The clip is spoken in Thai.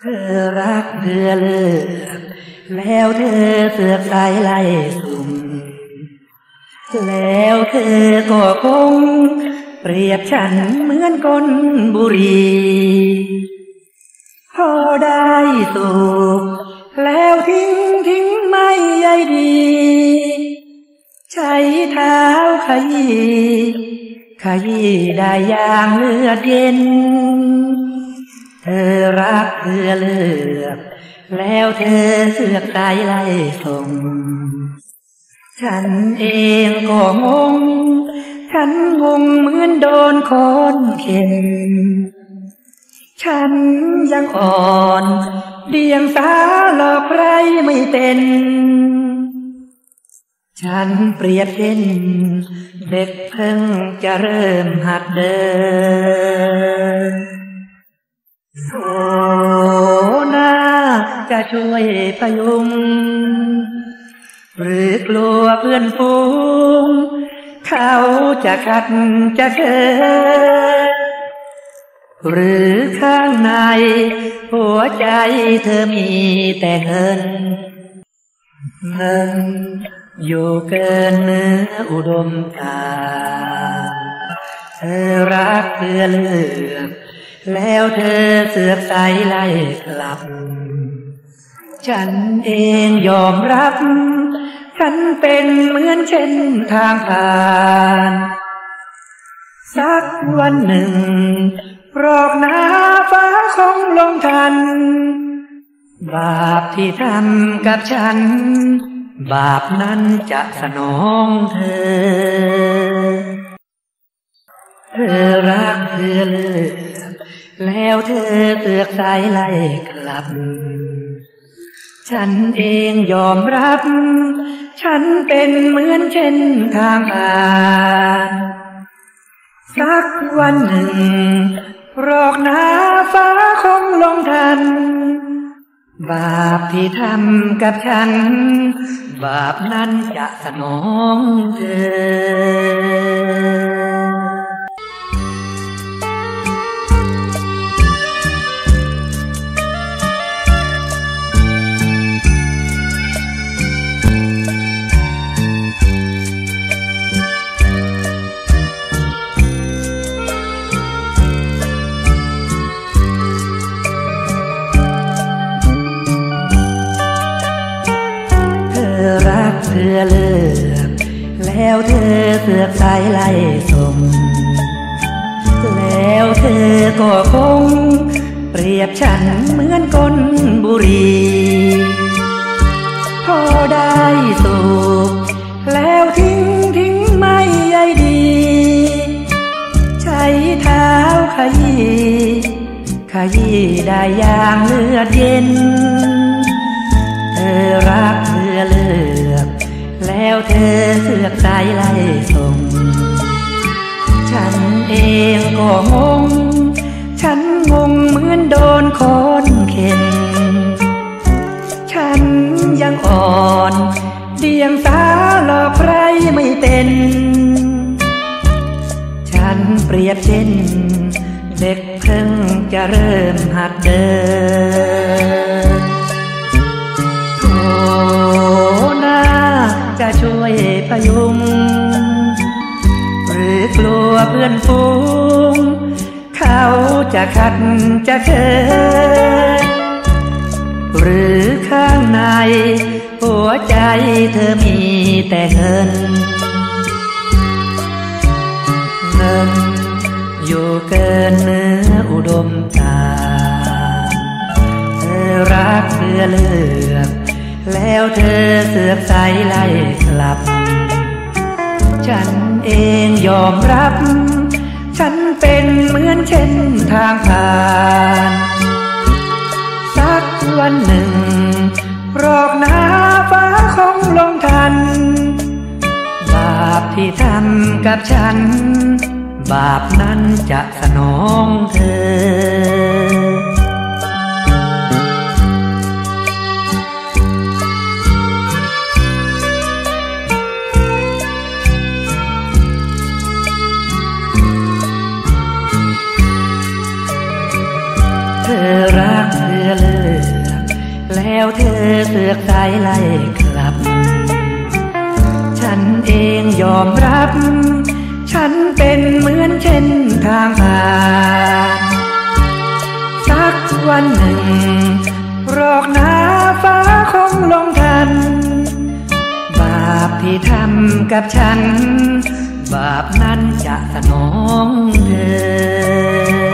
เธอรักเธอเลือกแล้วเธอเสือกสายไล่สุ่มแล้วเธอก็คง เปรียบฉันเหมือนก้นบุรีพอได้สูบแล้วทิ้งทิ้งไม่ใยดี ใช้เท้าขยี้ขยี้ได้อย่างเลือดเย็น เธอรักเธอเลือกแล้วเธอเสือกตายไล่ส่ง ฉันเองก็งง ฉันงงเหมือนโดนคนเข็น ฉันยังอ่อนเดียงสาหลอกใครไม่เป็น ฉันเปรียบเห็นเด็กเพิ่งจะเริ่มหัดเดิน โอ้นาจะช่วยพยุง หรือกลัวเพื่อนฟูง เขาจะขัดจะเกิดหรือข้างใน หัวใจเธอมีแต่เงินเงินอยู่เกินเนื้ออุดมการเธอรักเพื่อเลือก แล้วเธอเสือกใสไล่กลับ ฉันเองยอมรับ ฉันเป็นเหมือนเช่นทางผ่านสักวันหนึ่งรอกหนาฟ้าคงลงทัน บาปที่ทำกับฉัน บาปนั้นจะสนองเธอ เธอรักเธอเลือก แล้วเธอเตือกสายไล่กลับ ฉันเองยอมรับ ฉันเป็นเหมือนเช่นทางผ่านสักวันหนึ่ง รอกหนาฟ้าคงลงทัน บาปที่ทำกับฉัน บาปนั้นจะสนองเธอ เธอเลือก แล้วเธอเสือกสายไล่ส่ง แล้วเธอก็คง เปรียบฉันเหมือนก้นบุรีพอได้สูบแล้วทิ้งทิ้งไม่ใยดี ใช้เท้าขยี้ขยี้ได้อย่างเลือดเย็น เธอรัก วเธอเสือกสายไล่ส่ง ฉันเองก็งง ฉันงงเหมือนโดนคนเข็นฉันยังอ่อนเดียงสาหลอกใครไม่เป็น ฉันเปรียบเช่น เด็กเพิ่งจะเริ่มหัดเดิน พื่อนฟูง เขาจะขัดจะเกิดหรือข้างใน หัวใจเธอมีแต่เงินเงินอยู่เกินเนื้ออุดมกาเธอรักเธอเลือก แล้วเธอเสือกใสไล่กลับ ฉันเองยอมรับ ฉันเป็นเหมือนเช่นทางผ่าน สักวันหนึ่ง รอกหนาฟ้าคงลงทัน บาปที่ทำกับฉัน บาปนั้นจะสนองเธอ แล้วเธอเสือกสายไล่กลับ ฉันเองยอมรับ ฉันเป็นเหมือนเช่นทางผ่านสักวันหนึ่ง รอกหนาฟ้าคงลงทัน บาปที่ทำกับฉัน บาปนั้นจะสนองเธอ